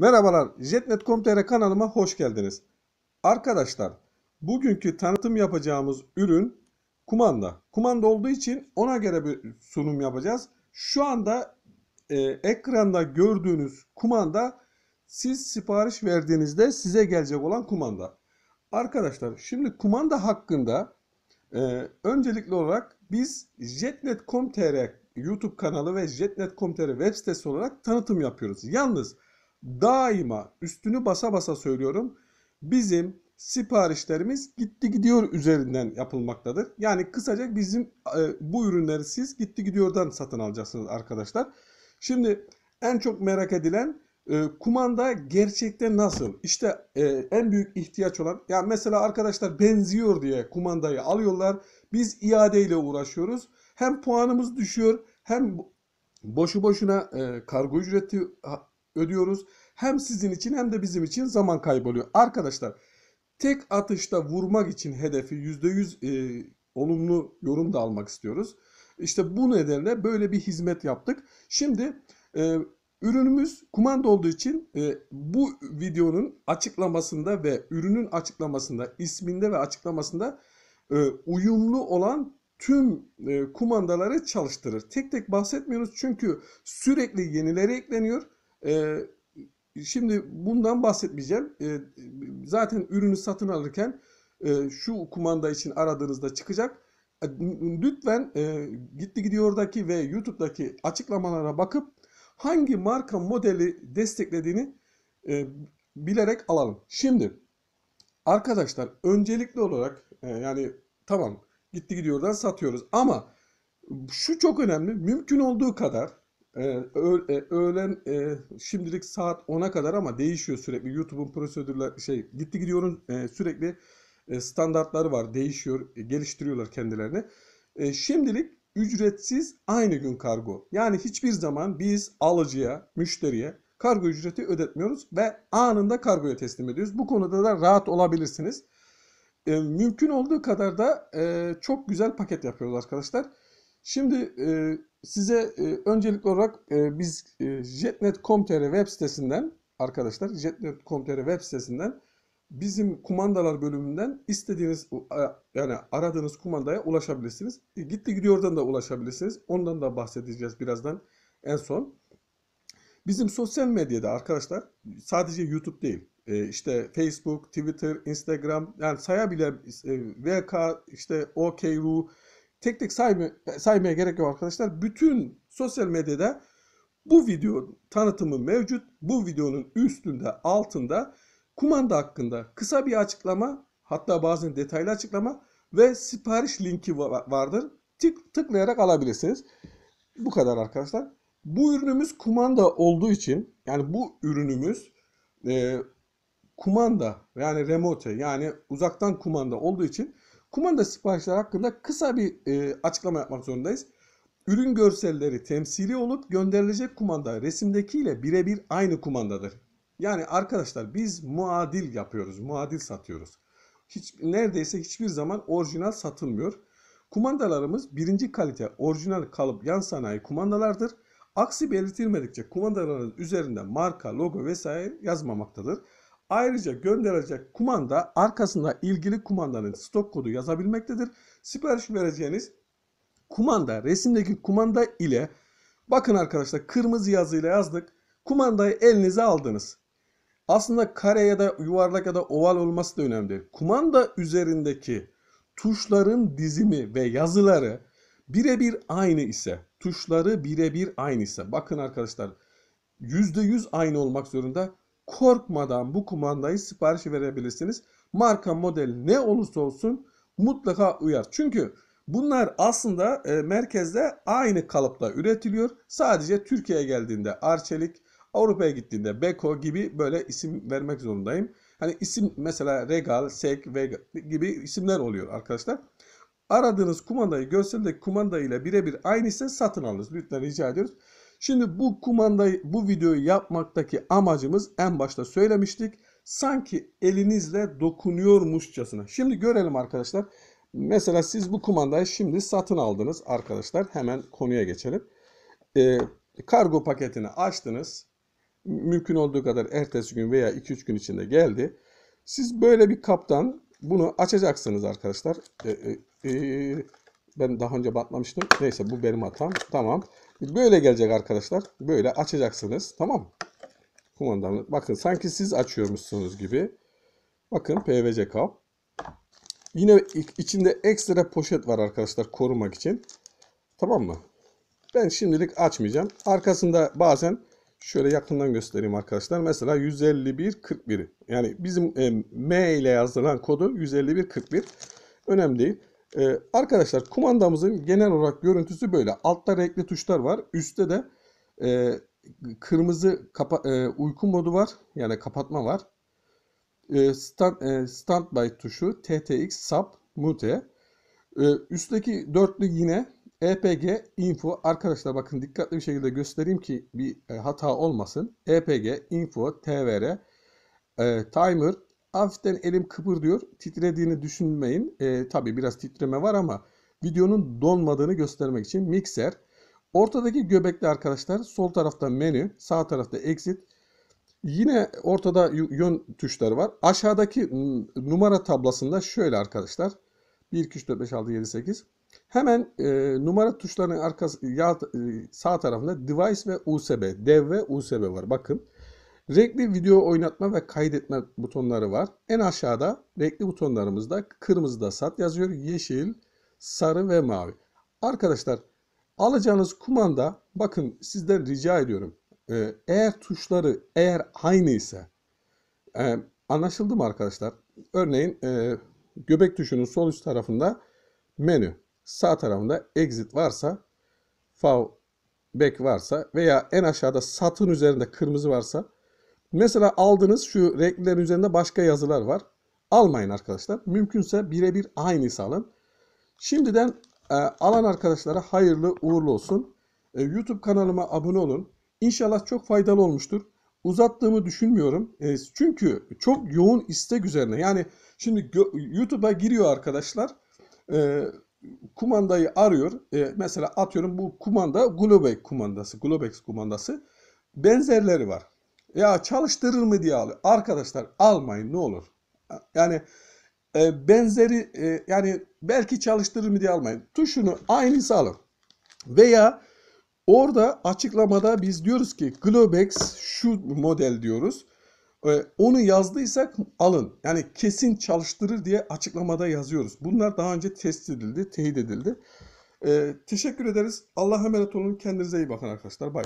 Merhabalar, Jetnet.com.tr kanalıma hoş geldiniz. Arkadaşlar, bugünkü tanıtım yapacağımız ürün kumanda. Kumanda olduğu için ona göre bir sunum yapacağız. Şu anda e, ekranda gördüğünüz kumanda siz sipariş verdiğinizde size gelecek olan kumanda. Arkadaşlar, şimdi kumanda hakkında e, öncelikli olarak biz Jetnet.com.tr YouTube kanalı ve Jetnet.com.tr web sitesi olarak tanıtım yapıyoruz. Yalnız daima üstünü basa basa söylüyorum. Bizim siparişlerimiz gitti gidiyor üzerinden yapılmaktadır. Yani kısaca bizim e, bu ürünleri siz gitti gidiyordan satın alacaksınız arkadaşlar. Şimdi en çok merak edilen e, kumanda gerçekten nasıl? İşte e, en büyük ihtiyaç olan ya mesela arkadaşlar benziyor diye kumandayı alıyorlar. Biz iadeyle uğraşıyoruz. Hem puanımız düşüyor hem boşu boşuna e, kargo ücreti ödüyoruz. Hem sizin için hem de bizim için zaman kayboluyor. Arkadaşlar tek atışta vurmak için hedefi %100 e, olumlu yorum da almak istiyoruz. İşte bu nedenle böyle bir hizmet yaptık. Şimdi e, ürünümüz kumanda olduğu için e, bu videonun açıklamasında ve ürünün açıklamasında, isminde ve açıklamasında e, uyumlu olan tüm e, kumandaları çalıştırır. Tek tek bahsetmiyoruz çünkü sürekli yenileri ekleniyor. E, şimdi bundan bahsetmeyeceğim. E, zaten ürünü satın alırken e, şu kumanda için aradığınızda çıkacak. E, lütfen e, gitti gidiyordaki ve YouTube'daki açıklamalara bakıp hangi marka modeli desteklediğini bilerek alalım. Şimdi arkadaşlar öncelikli olarak yani tamam gitti gidiyordan satıyoruz ama şu çok önemli mümkün olduğu kadar e, ö- e, öğlen e, şimdilik saat 10'a kadar ama değişiyor sürekli YouTube'un prosedürler şey gitti gidiyorun e, sürekli e, standartları var değişiyor e, geliştiriyorlar kendilerini. E, şimdilik ücretsiz aynı gün kargo. Yani hiçbir zaman biz alıcıya, müşteriye kargo ücreti ödetmiyoruz ve anında kargoya teslim ediyoruz. Bu konuda da rahat olabilirsiniz. E, mümkün olduğu kadar da e, çok güzel paket yapıyoruz arkadaşlar. Şimdi e, size e, öncelikli olarak e, biz e, jetnet.com.tr web sitesinden arkadaşlar jetnet.com.tr web sitesinden bizim kumandalar bölümünden istediğiniz yani aradığınız kumandaya ulaşabilirsiniz. E, gitti gidiyordan da ulaşabilirsiniz. Ondan da bahsedeceğiz birazdan en son. Bizim sosyal medyada arkadaşlar sadece YouTube değil. E, işte Facebook, Twitter, Instagram yani sayabile e, VK, işte OKRU tek tek sayma, saymaya gerek yok arkadaşlar. Bütün sosyal medyada bu video tanıtımı mevcut. Bu videonun üstünde, altında kumanda hakkında kısa bir açıklama, hatta bazen detaylı açıklama ve sipariş linki vardır. Tık, tıklayarak alabilirsiniz. Bu kadar arkadaşlar. Bu ürünümüz kumanda olduğu için yani bu ürünümüz e, kumanda yani remote yani uzaktan kumanda olduğu için kumanda siparişler hakkında kısa bir e, açıklama yapmak zorundayız. Ürün görselleri temsili olup gönderilecek kumanda resimdekiyle birebir aynı kumandadır. Yani arkadaşlar biz muadil yapıyoruz, muadil satıyoruz. Hiç, neredeyse hiçbir zaman orijinal satılmıyor. Kumandalarımız birinci kalite orijinal kalıp yan sanayi kumandalardır. Aksi belirtilmedikçe kumandaların üzerinde marka, logo vesaire yazmamaktadır. Ayrıca gönderilecek kumanda arkasında ilgili kumandanın stok kodu yazabilmektedir. Sipariş vereceğiniz kumanda resimdeki kumanda ile bakın arkadaşlar kırmızı yazıyla yazdık. Kumandayı elinize aldınız. Aslında kare ya da yuvarlak ya da oval olması da önemli değil. Kumanda üzerindeki tuşların dizimi ve yazıları birebir aynı ise, tuşları birebir aynı ise, bakın arkadaşlar %100 aynı olmak zorunda. Korkmadan bu kumandayı sipariş verebilirsiniz. Marka model ne olursa olsun mutlaka uyar. Çünkü bunlar aslında e, merkezde aynı kalıpla üretiliyor. Sadece Türkiye'ye geldiğinde Arçelik, Avrupa'ya gittiğinde Beko gibi böyle isim vermek zorundayım. Hani isim mesela Regal, Sek, Vega gibi isimler oluyor arkadaşlar. Aradığınız kumandayı görseldeki kumanda ile birebir aynı ise satın alırız. Lütfen rica ediyoruz. Şimdi bu kumandayı, bu videoyu yapmaktaki amacımız en başta söylemiştik. Sanki elinizle dokunuyormuşçasına. Şimdi görelim arkadaşlar. Mesela siz bu kumandayı şimdi satın aldınız arkadaşlar. Hemen konuya geçelim. Ee, kargo paketini açtınız. Mümkün olduğu kadar ertesi gün veya 2-3 gün içinde geldi. Siz böyle bir kaptan bunu açacaksınız arkadaşlar. E, e, e, ben daha önce batmamıştım. Neyse bu benim hatam. Tamam. Böyle gelecek arkadaşlar. Böyle açacaksınız. Tamam mı? Kumandamı. Bakın sanki siz açıyormuşsunuz gibi. Bakın PVC kap. Yine içinde ekstra poşet var arkadaşlar korumak için. Tamam mı? Ben şimdilik açmayacağım. Arkasında bazen şöyle yakından göstereyim arkadaşlar. Mesela 151.41 yani bizim e, M ile yazılan kodu 151.41 önemli değil. E, arkadaşlar kumandamızın genel olarak görüntüsü böyle. Altta renkli tuşlar var. Üstte de e, kırmızı kapa, e, uyku modu var. Yani kapatma var. E, stand, e, standby tuşu TTX sub mute. E, üstteki dörtlü yine EPG info arkadaşlar bakın dikkatli bir şekilde göstereyim ki bir e, hata olmasın. EPG info tvr e, timer hafiften elim kıpırdıyor. Titrediğini düşünmeyin. E, Tabi biraz titreme var ama videonun donmadığını göstermek için mikser. Ortadaki göbekli arkadaşlar sol tarafta menü, sağ tarafta exit. Yine ortada yön tuşları var. Aşağıdaki numara tablasında şöyle arkadaşlar. 1, 2, 3, 4, 5, 6, 7, 8. Hemen e, numara tuşlarının arkası ya, e, sağ tarafında device ve USB, dev ve USB var. Bakın. Renkli video oynatma ve kaydetme butonları var. En aşağıda renkli butonlarımızda kırmızıda sat yazıyor. Yeşil, sarı ve mavi. Arkadaşlar alacağınız kumanda bakın sizden rica ediyorum. E, eğer tuşları eğer aynı ise e, anlaşıldı mı arkadaşlar? Örneğin e, göbek tuşunun sol üst tarafında menü sağ tarafında exit varsa fav back varsa veya en aşağıda satın üzerinde kırmızı varsa mesela aldınız şu renklerin üzerinde başka yazılar var. Almayın arkadaşlar. Mümkünse birebir aynısı alın. Şimdiden e, alan arkadaşlara hayırlı uğurlu olsun. E, YouTube kanalıma abone olun. İnşallah çok faydalı olmuştur. Uzattığımı düşünmüyorum. E, çünkü çok yoğun istek üzerine. Yani şimdi YouTube'a giriyor arkadaşlar. E, kumandayı arıyor. E, mesela atıyorum bu kumanda Globex kumandası. Globex kumandası. Benzerleri var. Ya çalıştırır mı diye alıyor. Arkadaşlar almayın ne olur. Yani e, benzeri e, yani belki çalıştırır mı diye almayın. Tuşunu aynısı alın. Veya orada açıklamada biz diyoruz ki Globex şu model diyoruz. E, onu yazdıysak alın. Yani kesin çalıştırır diye açıklamada yazıyoruz. Bunlar daha önce test edildi, teyit edildi. E, teşekkür ederiz. Allah'a emanet olun. Kendinize iyi bakın arkadaşlar. Bay.